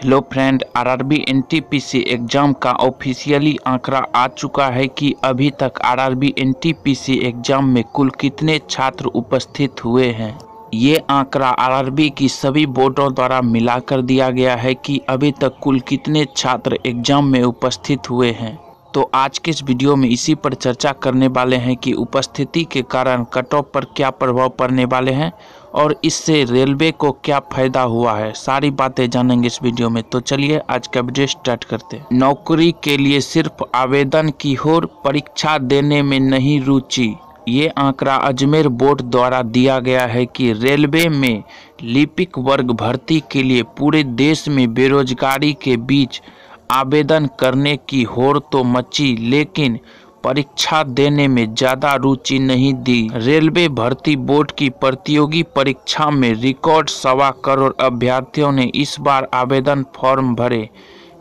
Hello friend, RRB NTPC exam का officially आंकड़ा आ चुका है कि अभी तक आरआरबी एनटीपीसी एग्ज़ाम में कुल कितने छात्र उपस्थित हुए हैं। ये आंकड़ा आरआरबी की सभी बोर्डों द्वारा मिलाकर दिया गया है कि अभी तक कुल कितने छात्र एग्ज़ाम में उपस्थित हुए हैं। तो आज के इस वीडियो में इसी पर चर्चा करने वाले हैं कि उपस्थिति के कारण कट ऑफ़ पर क्या प्रभाव पड़ने वाले हैं और इससे रेलवे को क्या फ़ायदा हुआ है। सारी बातें जानेंगे इस वीडियो में। तो चलिए आज का वीडियो स्टार्ट करते हैं। नौकरी के लिए सिर्फ़ आवेदन की और परीक्षा देने में नहीं रुचि। ये आंकड़ा अजमेर बोर्ड द्वारा दिया गया है कि रेलवे में लिपिक वर्ग भर्ती के लिए पूरे देश में बेरोजगारी के बीच आवेदन करने की होड़ तो मची, लेकिन परीक्षा देने में ज़्यादा रुचि नहीं दी। रेलवे भर्ती बोर्ड की प्रतियोगी परीक्षा में रिकॉर्ड सवा करोड़ अभ्यर्थियों ने इस बार आवेदन फॉर्म भरे,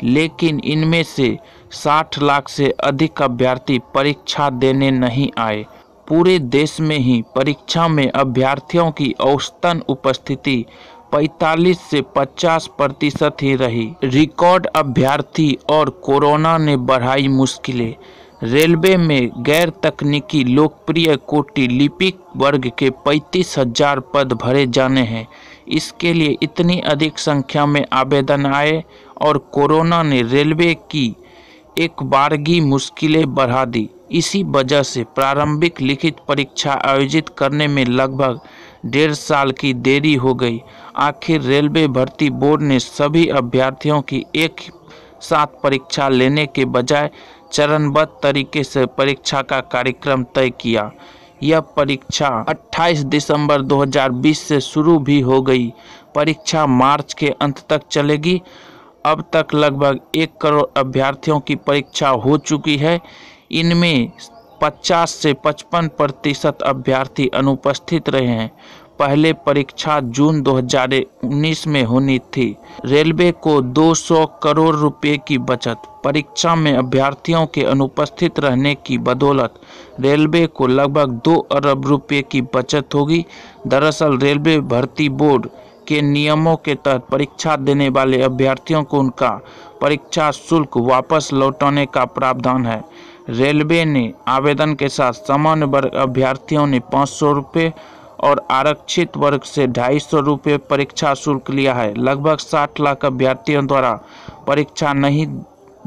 लेकिन इनमें से 60 लाख से अधिक अभ्यर्थी परीक्षा देने नहीं आए। पूरे देश में ही परीक्षा में अभ्यर्थियों की औसतन उपस्थिति 45 से 50 प्रतिशत ही रही। रिकॉर्ड अभ्यर्थी और कोरोना ने बढ़ाई मुश्किलें। रेलवे में गैर तकनीकी लोकप्रिय कोटि लिपिक वर्ग के पैंतीस हज़ार पद भरे जाने हैं। इसके लिए इतनी अधिक संख्या में आवेदन आए और कोरोना ने रेलवे की एक बारगी मुश्किलें बढ़ा दी। इसी वजह से प्रारंभिक लिखित परीक्षा आयोजित करने में लगभग डेढ़ साल की देरी हो गई। आखिर रेलवे भर्ती बोर्ड ने सभी अभ्यर्थियों की एक साथ परीक्षा लेने के बजाय चरणबद्ध तरीके से परीक्षा का कार्यक्रम तय किया। यह परीक्षा 28 दिसंबर 2020 से शुरू भी हो गई। परीक्षा मार्च के अंत तक चलेगी। अब तक लगभग एक करोड़ अभ्यर्थियों की परीक्षा हो चुकी है। इनमें 50 से 55 प्रतिशत अभ्यर्थी अनुपस्थित रहे हैं। पहले परीक्षा जून 2019 में होनी थी। रेलवे को 200 करोड़ रुपए की बचत। परीक्षा में अभ्यर्थियों के अनुपस्थित रहने की बदौलत रेलवे को लगभग दो अरब रुपए की बचत होगी। दरअसल रेलवे भर्ती बोर्ड के नियमों के तहत परीक्षा देने वाले अभ्यर्थियों को उनका परीक्षा शुल्क वापस लौटाने का प्रावधान है। रेलवे ने आवेदन के साथ सामान्य वर्ग अभ्यर्थियों ने पाँच सौ रुपये और आरक्षित वर्ग से ढाई सौ रुपये परीक्षा शुल्क लिया है। लगभग साठ लाख अभ्यर्थियों द्वारा परीक्षा नहीं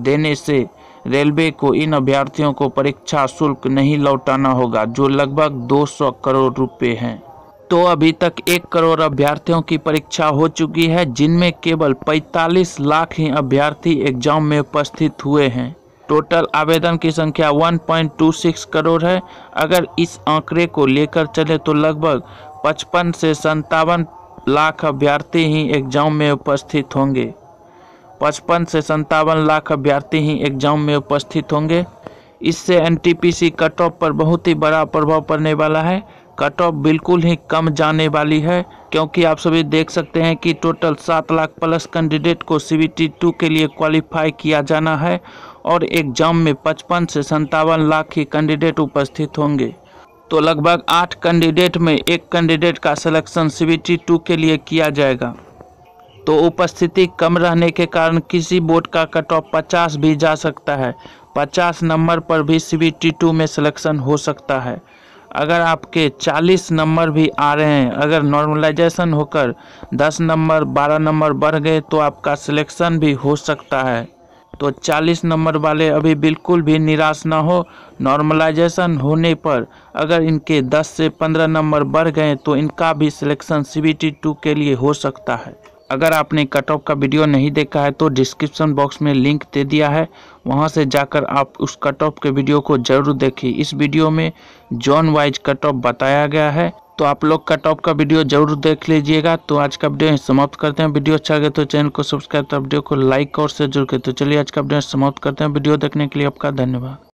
देने से रेलवे को इन अभ्यर्थियों को परीक्षा शुल्क नहीं लौटाना होगा, जो लगभग 200 करोड़ रुपए हैं। तो अभी तक एक करोड़ अभ्यर्थियों की परीक्षा हो चुकी है, जिनमें केवल 45 लाख ही अभ्यर्थी एग्ज़ाम में उपस्थित हुए हैं। टोटल आवेदन की संख्या 1.26 करोड़ है। अगर इस आंकड़े को लेकर चले तो लगभग 55 से संतावन लाख अभ्यर्थी ही एग्ज़ाम में उपस्थित होंगे। 55 से संतावन लाख अभ्यर्थी ही एग्ज़ाम में उपस्थित होंगे। इससे एनटीपीसी कट ऑफ़ पर बहुत ही बड़ा प्रभाव पड़ने वाला है। कट ऑफ़ बिल्कुल ही कम जाने वाली है, क्योंकि आप सभी देख सकते हैं कि टोटल सात लाख प्लस कैंडिडेट को सी टू के लिए क्वालिफाई किया जाना है और एग्ज़ाम में पचपन से संतावन लाख ही कैंडिडेट उपस्थित होंगे। तो लगभग आठ कैंडिडेट में एक कैंडिडेट का सिलेक्शन सी टू के लिए किया जाएगा। तो उपस्थिति कम रहने के कारण किसी बोर्ड का कट ऑफ़ पचास भी जा सकता है। पचास नंबर पर भी सी टी टू में सिलेक्शन हो सकता है। अगर आपके 40 नंबर भी आ रहे हैं, अगर नॉर्मलाइजेशन होकर 10 नंबर 12 नंबर बढ़ गए तो आपका सिलेक्शन भी हो सकता है। तो 40 नंबर वाले अभी बिल्कुल भी निराश ना हो। नॉर्मलाइजेशन होने पर अगर इनके 10 से 15 नंबर बढ़ गए तो इनका भी सिलेक्शन सी टू के लिए हो सकता है। अगर आपने कट ऑफ़ का वीडियो नहीं देखा है तो डिस्क्रिप्शन बॉक्स में लिंक दे दिया है। वहाँ से जाकर आप उस कट ऑफ़ के वीडियो को ज़रूर देखें। इस वीडियो में जॉन वाइज कट ऑफ़ बताया गया है। तो आप लोग का टॉप का वीडियो ज़रूर देख लीजिएगा। तो आज का वीडियो समाप्त करते हैं। वीडियो अच्छा लगे तो चैनल को सब्सक्राइब तो वीडियो को लाइक और शेयर ज़रूर करें। तो चलिए आज का वीडियो समाप्त करते हैं। वीडियो देखने के लिए आपका धन्यवाद।